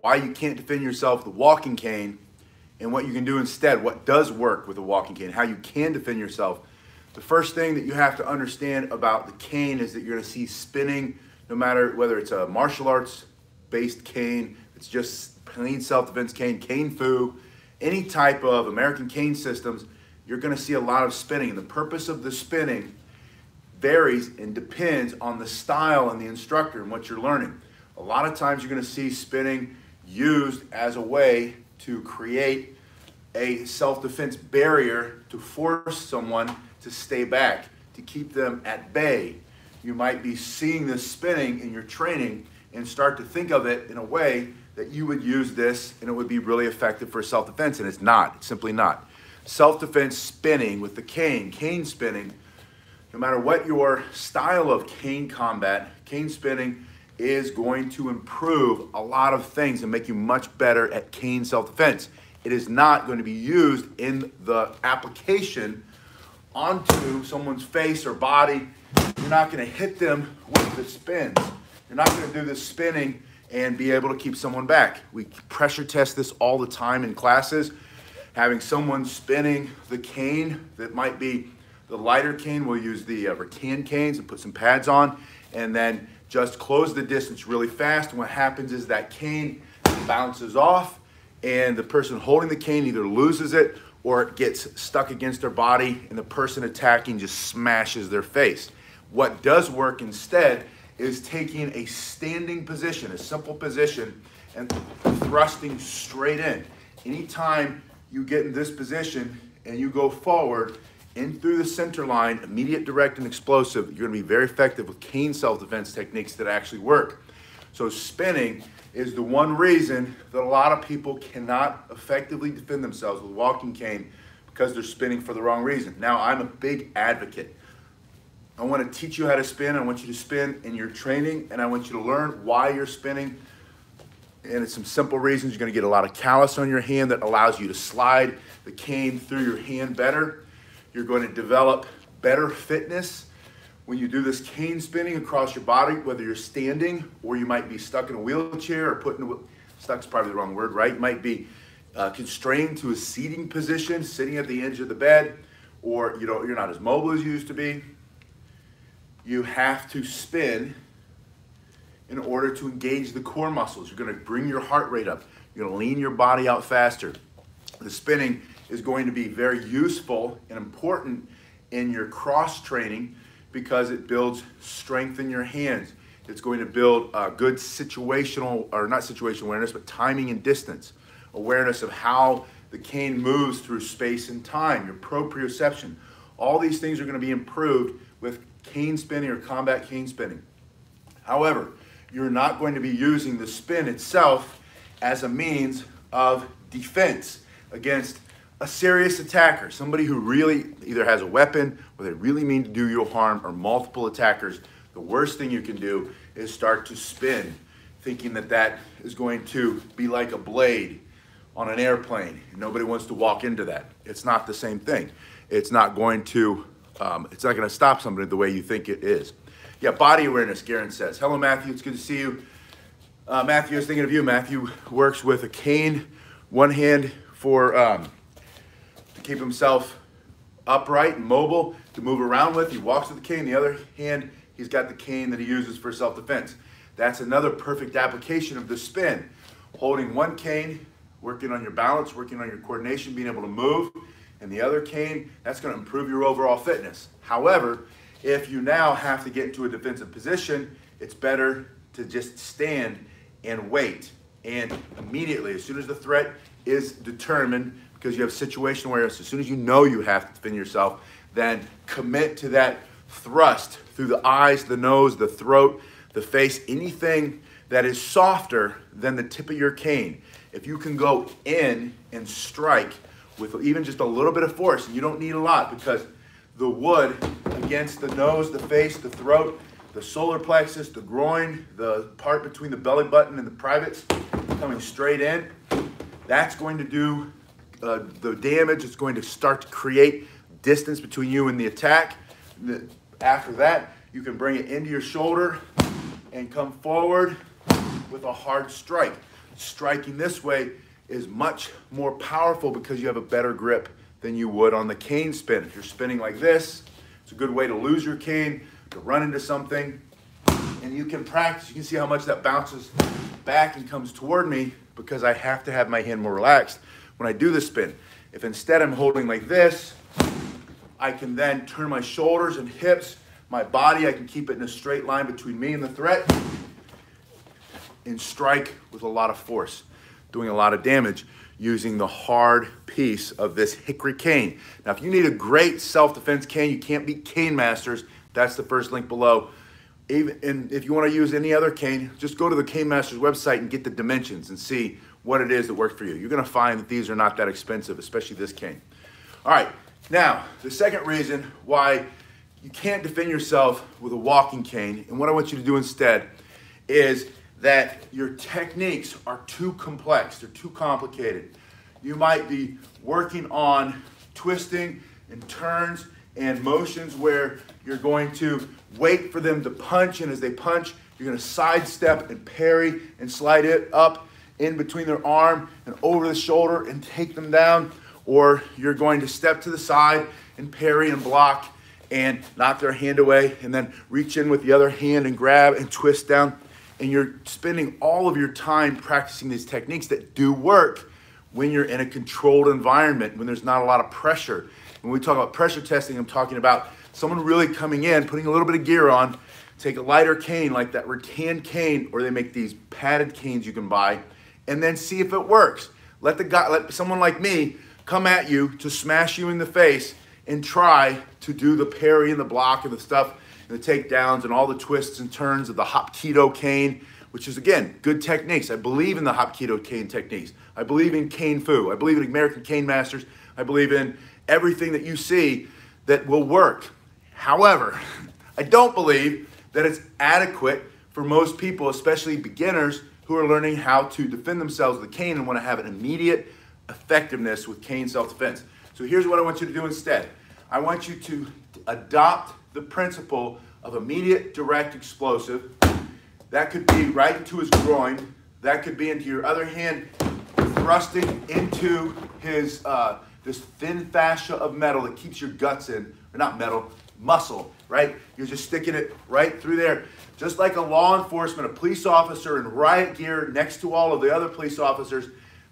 why you can't defend yourself with a walking cane and what you can do instead, what does work with a walking cane, how you can defend yourself. The first thing that you have to understand about the cane is that you're gonna see spinning, no matter whether it's a martial arts based cane, it's just plain self-defense cane, cane fu, any type of American cane systems, you're gonna see a lot of spinning. And the purpose of the spinning varies and depends on the style and the instructor and what you're learning. A lot of times you're gonna see spinning used as a way to create a self-defense barrier to force someone to stay back, to keep them at bay. You might be seeing this spinning in your training and start to think of it in a way that you would use this and it would be really effective for self-defense, and it's not. It's simply not. Self-defense spinning with the cane, cane spinning, no matter what your style of cane combat, cane spinning is going to improve a lot of things and make you much better at cane self-defense. It is not going to be used in the application onto someone's face or body. You're not going to hit them with the spins. You're not going to do the spinning and be able to keep someone back. We pressure test this all the time in classes. Having someone spinning the cane that might be the lighter cane, we'll use the uh, rattan canes and put some pads on, and then just close the distance really fast. And what happens is that cane bounces off, and the person holding the cane either loses it or it gets stuck against their body, and the person attacking just smashes their face. What does work instead is taking a standing position, a simple position, and thrusting straight in. Anytime you get in this position and you go forward in through the center line, immediate, direct, and explosive, you're gonna be very effective with cane self-defense techniques that actually work. So spinning is the one reason that a lot of people cannot effectively defend themselves with walking cane because they're spinning for the wrong reason. Now, I'm a big advocate I want to teach you how to spin. I want you to spin in your training, and I want you to learn why you're spinning. And it's some simple reasons. You're going to get a lot of callus on your hand that allows you to slide the cane through your hand better. You're going to develop better fitness when you do this cane spinning across your body, whether you're standing or you might be stuck in a wheelchair or put in a stuck's probably the wrong word, right? You might be uh, constrained to a seating position, sitting at the edge of the bed, or you know you're not as mobile as you used to be you have to spin in order to engage the core muscles. You're going to bring your heart rate up. You're going to lean your body out faster. The spinning is going to be very useful and important in your cross training because it builds strength in your hands. It's going to build a good situational, or not situational awareness, but timing and distance. Awareness of how the cane moves through space and time, your proprioception. All these things are going to be improved with cane spinning or combat cane spinning. However, you're not going to be using the spin itself as a means of defense against a serious attacker, somebody who really either has a weapon or they really mean to do you harm or multiple attackers. The worst thing you can do is start to spin, thinking that that is going to be like a blade on an airplane. Nobody wants to walk into that. It's not the same thing. It's not going to um, it's not going to stop somebody the way you think it is. Yeah, body awareness, Garen says. Hello, Matthew. It's good to see you. Uh, Matthew, I was thinking of you. Matthew works with a cane, one hand for um, keep himself upright and mobile to move around with. He walks with the cane. The other hand, he's got the cane that he uses for self-defense. That's another perfect application of the spin. Holding one cane, working on your balance, working on your coordination, being able to move, and the other cane, that's going to improve your overall fitness. However, if you now have to get into a defensive position, it's better to just stand and wait. And immediately, as soon as the threat is determined, because you have situational awareness, as soon as you know you have to defend yourself, then commit to that thrust through the eyes, the nose, the throat, the face, anything that is softer than the tip of your cane. If you can go in and strike with even just a little bit of force. And you don't need a lot because the wood against the nose, the face, the throat, the solar plexus, the groin, the part between the belly button and the privates coming straight in, that's going to do uh, the damage. It's going to start to create distance between you and the attack. After that, you can bring it into your shoulder and come forward with a hard strike. striking this way is much more powerful because you have a better grip than you would on the cane spin. If you're spinning like this, it's a good way to lose your cane, to run into something, and you can practice. You can see how much that bounces back and comes toward me because I have to have my hand more relaxed when I do the spin. If instead I'm holding like this, I can then turn my shoulders and hips, my body, I can keep it in a straight line between me and the threat and strike with a lot of force, doing a lot of damage using the hard piece of this hickory cane. Now, if you need a great self-defense cane, you can't beat Cane Masters. That's the first link below. Even, and if you want to use any other cane, just go to the Cane Masters website and get the dimensions and see what it is that works for you. You're going to find that these are not that expensive, especially this cane. All right, now, the second reason why you can't defend yourself with a walking cane, and what I want you to do instead is that your techniques are too complex, they're too complicated. You might be working on twisting and turns and motions where you're going to wait for them to punch, and as they punch, you're going to sidestep and parry and slide it up in between their arm and over the shoulder and take them down, or you're going to step to the side and parry and block and knock their hand away, and then reach in with the other hand and grab and twist down and you're spending all of your time practicing these techniques that do work when you're in a controlled environment, when there's not a lot of pressure. When we talk about pressure testing, I'm talking about someone really coming in, putting a little bit of gear on, take a lighter cane like that rattan cane, or they make these padded canes you can buy, and then see if it works. Let the guy, let someone like me come at you to smash you in the face and try to do the parry and the block and the stuff and the takedowns and all the twists and turns of the Hapkido cane, which is again good techniques. I believe in the Hapkido cane techniques. I believe in cane fu. I believe in American cane masters. I believe in everything that you see that will work. However, I don't believe that it's adequate for most people, especially beginners who are learning how to defend themselves with a cane and want to have an immediate effectiveness with cane self-defense. So here's what I want you to do instead. I want you to adopt the principle of immediate direct explosive. That could be right into his groin. That could be into your other hand, thrusting into his uh, this thin fascia of metal that keeps your guts in, or not metal, muscle, right? You're just sticking it right through there. Just like a law enforcement, a police officer in riot gear next to all of the other police officers,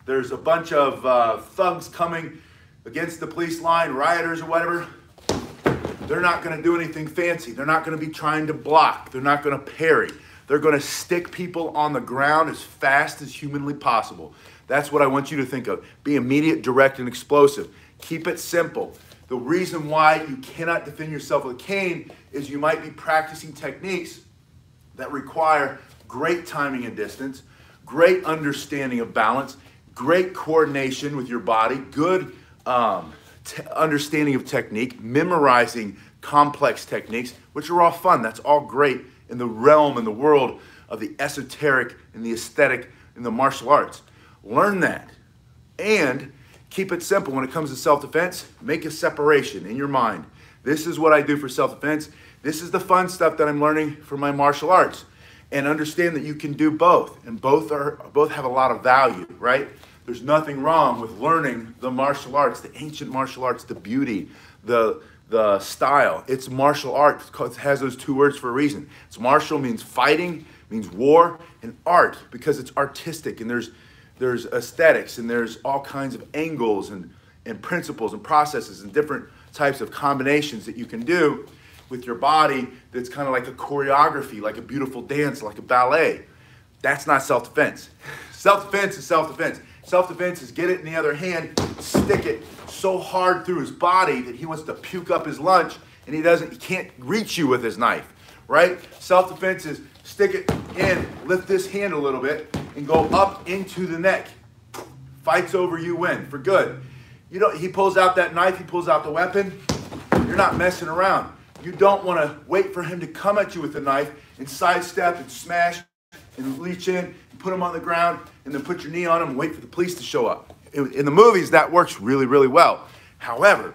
there's a bunch of uh, thugs coming against the police line, rioters or whatever. They're not going to do anything fancy. They're not going to be trying to block. They're not going to parry. They're going to stick people on the ground as fast as humanly possible. That's what I want you to think of. Be immediate, direct, and explosive. Keep it simple. The reason why you cannot defend yourself with a cane is you might be practicing techniques that require great timing and distance, great understanding of balance, great coordination with your body, good um, understanding of technique, memorizing complex techniques, which are all fun. That's all great in the realm and the world of the esoteric and the aesthetic in the martial arts. Learn that. And keep it simple when it comes to self defense. Make a separation in your mind. This is what I do for self defense. This is the fun stuff that I'm learning from my martial arts. And understand that you can do both, and both are both have a lot of value, right? There's nothing wrong with learning the martial arts, the ancient martial arts, the beauty, the the style. It's martial art. It has those two words for a reason. It's martial means fighting, means war, and art because it's artistic and there's there's aesthetics and there's all kinds of angles and, and principles and processes and different types of combinations that you can do with your body that's kind of like a choreography, like a beautiful dance, like a ballet. That's not self-defense. Self-defense is self-defense. Self-defense is get it in the other hand, stick it so hard through his body that he wants to puke up his lunch and he doesn't, he can't reach you with his knife, right? Self-defense is stick it in, lift this hand a little bit and go up into the neck. Fights over, you win for good. You know, he pulls out that knife, he pulls out the weapon. You're not messing around. You don't want to wait for him to come at you with the knife and sidestep and smash and reach in and put him on the ground and then put your knee on him and wait for the police to show up. In the movies, that works really, really well. However,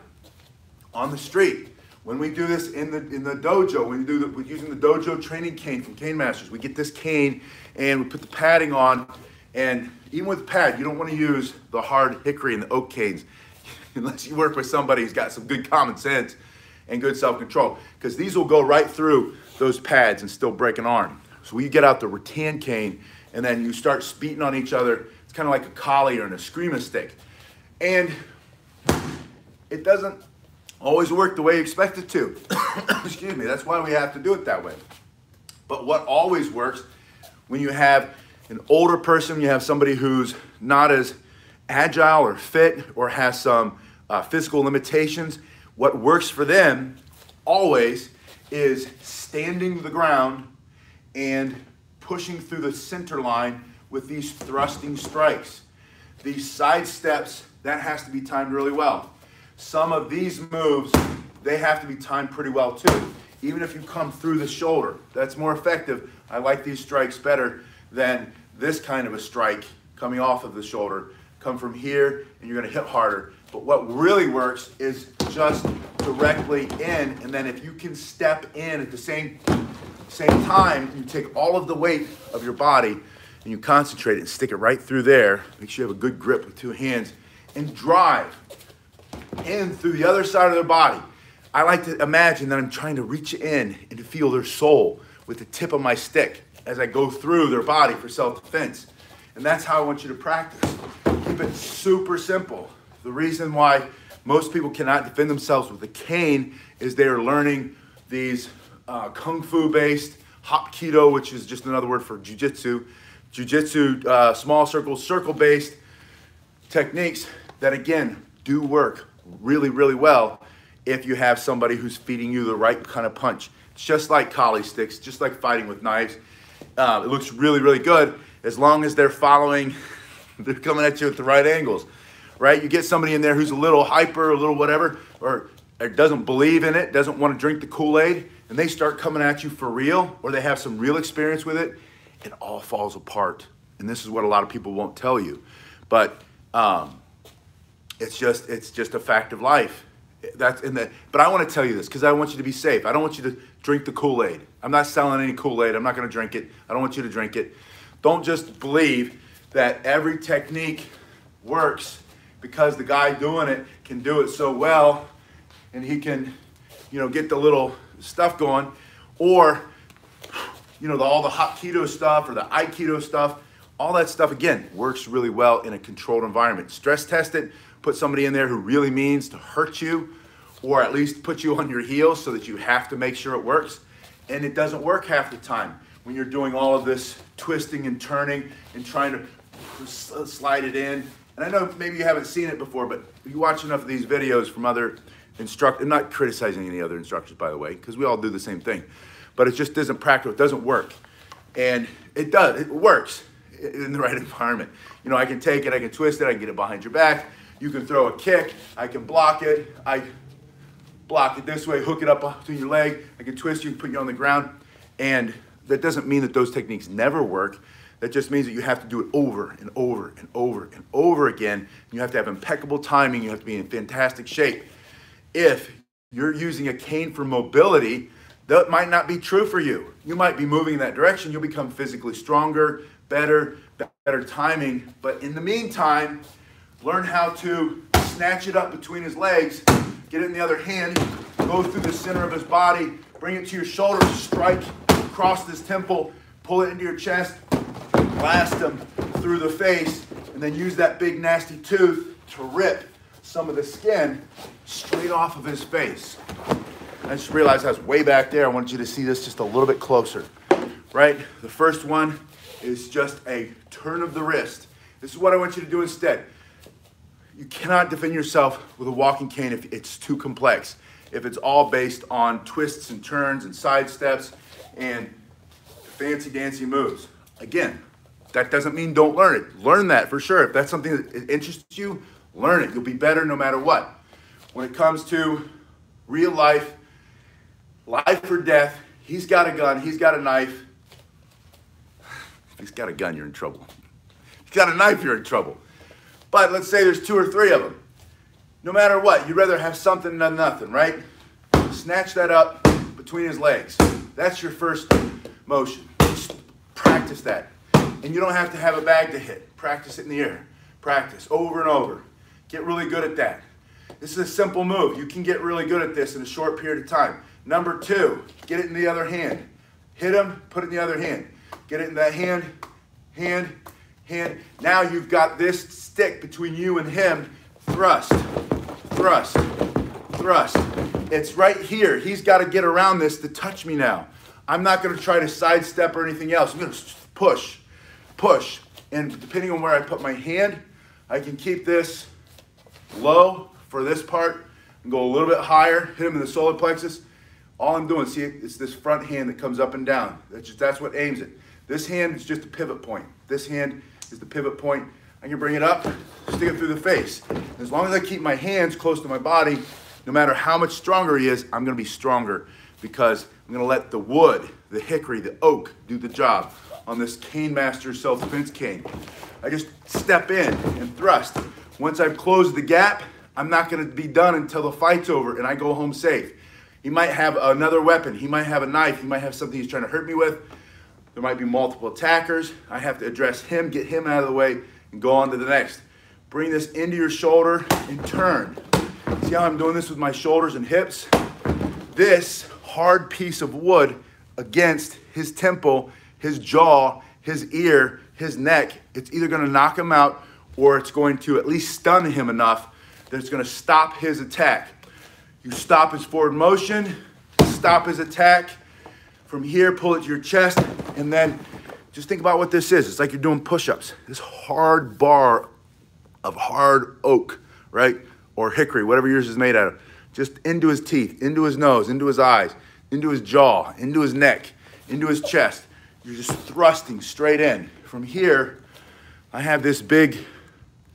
on the street, when we do this in the in the dojo, when we do the, we're using the dojo training cane from Cane Masters, we get this cane and we put the padding on, And even with pad, you don't want to use the hard hickory and the oak canes unless you work with somebody who's got some good common sense and good self-control because these will go right through those pads and still break an arm. So we get out the rattan cane and then you start beating on each other. It's kind of like a kali or an eskrima stick. And it doesn't always work the way you expect it to. Excuse me, that's why we have to do it that way. But what always works when you have an older person, you have somebody who's not as agile or fit or has some uh, physical limitations, what works for them always is standing the ground and pushing through the center line with these thrusting strikes. These side steps, that has to be timed really well. Some of these moves, they have to be timed pretty well too. Even if you come through the shoulder, that's more effective. I like these strikes better than this kind of a strike coming off of the shoulder. Come from here and you're gonna hit harder. But what really works is just directly in, and then if you can step in at the same, same time, you take all of the weight of your body and you concentrate it and stick it right through there. Make sure you have a good grip with two hands and drive in through the other side of their body. I like to imagine that I'm trying to reach in and to feel their soul with the tip of my stick as I go through their body for self-defense. And that's how I want you to practice. Keep it super simple. The reason why most people cannot defend themselves with a cane is they are learning these uh, kung fu based hapkido, which is just another word for jujitsu, jujitsu, uh, small circle, circle based techniques that again do work really, really well if you have somebody who's feeding you the right kind of punch. It's just like kali sticks, just like fighting with knives. Uh, it looks really, really good as long as they're following, they're coming at you at the right angles, right? You get somebody in there who's a little hyper, a little whatever, or, or doesn't believe in it, doesn't want to drink the Kool-Aid, and they start coming at you for real, or they have some real experience with it, it all falls apart. And this is what a lot of people won't tell you. But um, it's just it's just a fact of life. That's in the. But I want to tell you this because I want you to be safe. I don't want you to drink the Kool Aid. I'm not selling any Kool Aid. I'm not going to drink it. I don't want you to drink it. Don't just believe that every technique works because the guy doing it can do it so well, and he can, you know, get the little stuff going, or you know, the, all the hapkido stuff or the aikido stuff. All that stuff again works really well in a controlled environment. Stress test it put somebody in there who really means to hurt you or at least put you on your heels so that you have to make sure it works. And it doesn't work half the time when you're doing all of this twisting and turning and trying to slide it in. And I know maybe you haven't seen it before, but you watch enough of these videos from other instructors, not criticizing any other instructors, by the way, because we all do the same thing. But it just isn't practical. It doesn't work. And it does. It works in the right environment. You know, I can take it, I can twist it, I can get it behind your back, you can throw a kick. I can block it. I block it this way, hook it up between your leg. I can twist you and put you on the ground. And that doesn't mean that those techniques never work. That just means that you have to do it over and over and over and over again. You have to have impeccable timing. You have to be in fantastic shape. If you're using a cane for mobility, that might not be true for you. You might be moving in that direction. You'll become physically stronger, better, better timing. But in the meantime, learn how to snatch it up between his legs, get it in the other hand, go through the center of his body, bring it to your shoulder, strike across his temple, pull it into your chest, blast him through the face, and then use that big nasty tooth to rip some of the skin straight off of his face. I just realized I was way back there. I want you to see this just a little bit closer. Right? The first one is just a turn of the wrist. This is what I want you to do instead you cannot defend yourself with a walking cane if it's too complex. If it's all based on twists and turns and side steps and fancy dancy moves. Again, that doesn't mean don't learn it. Learn that for sure. If that's something that interests you, learn it. You'll be better no matter what. When it comes to real life, life or death, he's got a gun, he's got a knife. If he's got a gun, you're in trouble. If he's got a knife, you're in trouble. But let's say there's two or three of them. No matter what, you'd rather have something than nothing, right? Snatch that up between his legs. That's your first motion. Just practice that. And you don't have to have a bag to hit. Practice it in the air. Practice over and over. Get really good at that. This is a simple move. You can get really good at this in a short period of time. Number two, get it in the other hand. Hit him, put it in the other hand. Get it in that hand, hand, hand. Now you've got this stick between you and him. Thrust, thrust, thrust. It's right here. He's got to get around this to touch me now. I'm not going to try to sidestep or anything else. I'm going to push, push. And depending on where I put my hand, I can keep this low for this part and go a little bit higher, hit him in the solar plexus. All I'm doing, see, it's this front hand that comes up and down. That's, just, that's what aims it. This hand is just a pivot point. This hand is the pivot point. I can bring it up, stick it through the face. As long as I keep my hands close to my body, no matter how much stronger he is, I'm gonna be stronger because I'm gonna let the wood, the hickory, the oak do the job on this Cane Master self-defense cane. I just step in and thrust. Once I've closed the gap, I'm not gonna be done until the fight's over and I go home safe. He might have another weapon. He might have a knife. He might have something he's trying to hurt me with. There might be multiple attackers. I have to address him, get him out of the way, and go on to the next. Bring this into your shoulder and turn. See how I'm doing this with my shoulders and hips? This hard piece of wood against his temple, his jaw, his ear, his neck, it's either gonna knock him out or it's going to at least stun him enough that it's gonna stop his attack. You stop his forward motion, stop his attack. From here, pull it to your chest, and then just think about what this is. It's like you're doing push-ups. This hard bar of hard oak, right? Or hickory, whatever yours is made out of. Just into his teeth, into his nose, into his eyes, into his jaw, into his neck, into his chest. You're just thrusting straight in. From here, I have this big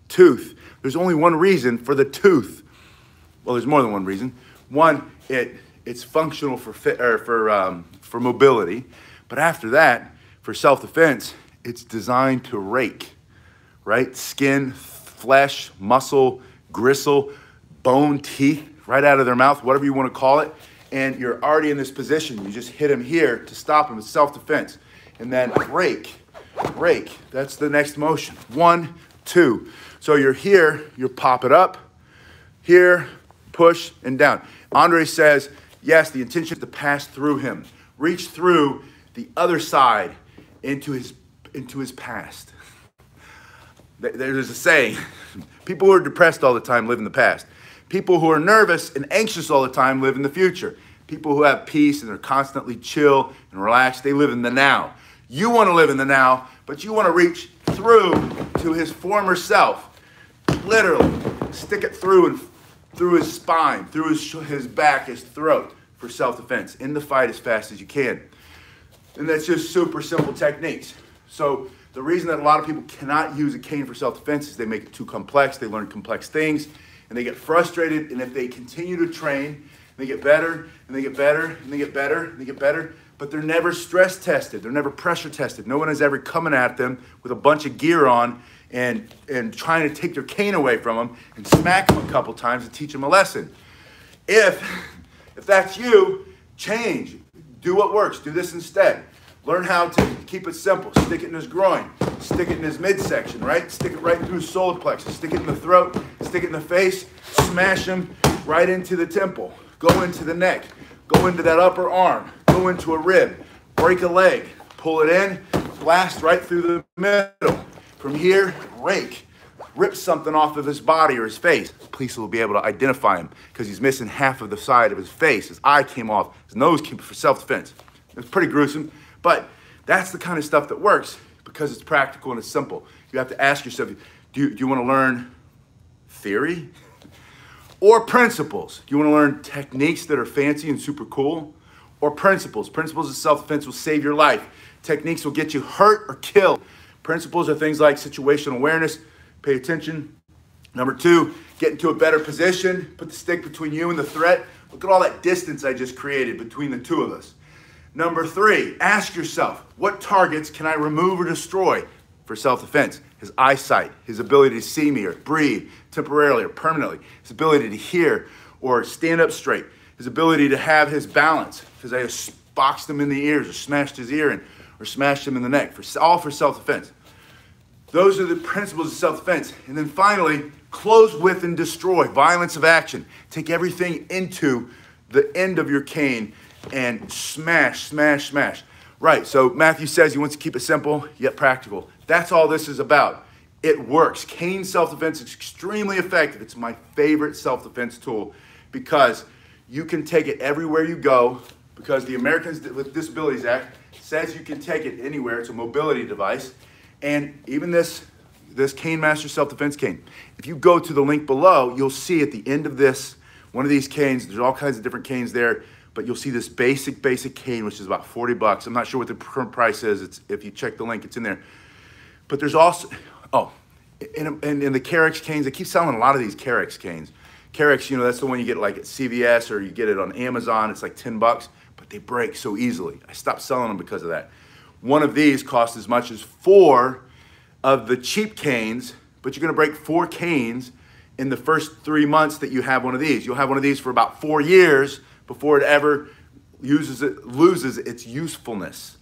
tooth. There's only one reason for the tooth. Well, there's more than one reason. One, it it's functional for fit, or for um, for mobility, but after that, for self-defense, it's designed to rake, right? Skin, flesh, muscle, gristle, bone, teeth, right out of their mouth, whatever you want to call it. And you're already in this position. You just hit him here to stop him. It's self-defense. And then rake, rake. That's the next motion. One, two. So you're here, you pop it up, here, push, and down. Andre says, yes, the intention is to pass through him, reach through the other side into his, into his past. There's a saying people who are depressed all the time live in the past. People who are nervous and anxious all the time live in the future. People who have peace and are constantly chill and relaxed, they live in the now. You want to live in the now, but you want to reach through to his former self. Literally, stick it through and through his spine, through his, his back, his throat for self-defense. In the fight as fast as you can. And that's just super simple techniques. So the reason that a lot of people cannot use a cane for self-defense is they make it too complex, they learn complex things, and they get frustrated, and if they continue to train, they get better, and they get better, and they get better, and they get better, but they're never stress tested, they're never pressure tested. No one is ever coming at them with a bunch of gear on and, and trying to take their cane away from them and smack them a couple times and teach them a lesson. If, if that's you, change. Do what works. Do this instead. Learn how to keep it simple. Stick it in his groin. Stick it in his midsection, right? Stick it right through his solar plexus. Stick it in the throat. Stick it in the face. Smash him right into the temple. Go into the neck. Go into that upper arm. Go into a rib. Break a leg. Pull it in. Blast right through the middle. From here, rake. Rip something off of his body or his face. Police will be able to identify him because he's missing half of the side of his face. His eye came off. His nose came for self-defense. It's pretty gruesome. But that's the kind of stuff that works because it's practical and it's simple. You have to ask yourself, do you, do you want to learn theory or principles? Do you want to learn techniques that are fancy and super cool? Or principles? Principles of self-defense will save your life. Techniques will get you hurt or killed. Principles are things like situational awareness, pay attention. Number two, get into a better position, put the stick between you and the threat. Look at all that distance I just created between the two of us. Number three, ask yourself, what targets can I remove or destroy for self-defense? His eyesight, his ability to see me or breathe temporarily or permanently, his ability to hear or stand up straight, his ability to have his balance, because I boxed him in the ears or smashed his ear in, or smashed him in the neck, for, all for self defense. Those are the principles of self defense. And then finally, close with and destroy, violence of action. Take everything into the end of your cane and smash, smash, smash. Right, so Matthew says he wants to keep it simple yet practical. That's all this is about. It works. Cane self defense is extremely effective. It's my favorite self defense tool because you can take it everywhere you go because the Americans with Disabilities Act says you can take it anywhere. It's a mobility device. And even this, this Cane Master self-defense cane, if you go to the link below, you'll see at the end of this, one of these canes, there's all kinds of different canes there, but you'll see this basic, basic cane, which is about 40 bucks. I'm not sure what the current price is. It's, if you check the link, it's in there. But there's also, oh, and, in, in the Carex canes, they keep selling a lot of these Carex canes. Carex, you know, that's the one you get like at CVS or you get it on Amazon. It's like 10 bucks, but they break so easily. I stopped selling them because of that. One of these costs as much as four of the cheap canes, but you're gonna break four canes in the first three months that you have one of these. You'll have one of these for about four years before it ever uses it, loses its usefulness.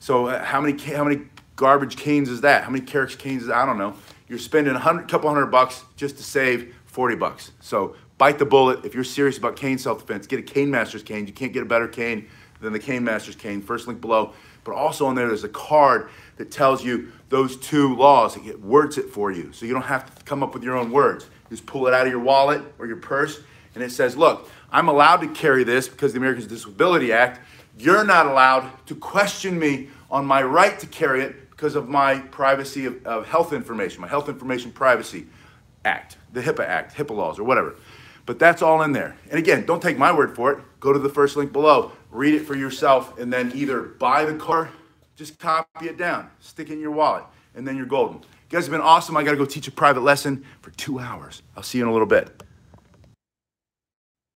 So uh, how many how many garbage canes is that? How many Carex canes is that? I don't know. You're spending a hundred, couple hundred bucks just to save 40 bucks. So bite the bullet. If you're serious about cane self-defense, get a Cane Masters cane. You can't get a better cane than the Cane Masters cane. First link below. But also on there, there's a card that tells you those two laws. It words it for you. So you don't have to come up with your own words. You just pull it out of your wallet or your purse, and it says, look, I'm allowed to carry this because the Americans with Disability Act. You're not allowed to question me on my right to carry it because of my privacy of, of health information, my Health Information Privacy Act, the HIPAA Act, HIPAA laws, or whatever. But that's all in there. And again, don't take my word for it. Go to the first link below, read it for yourself, and then either buy the car, just copy it down, stick it in your wallet, and then you're golden. You guys have been awesome. I got to go teach a private lesson for two hours. I'll see you in a little bit.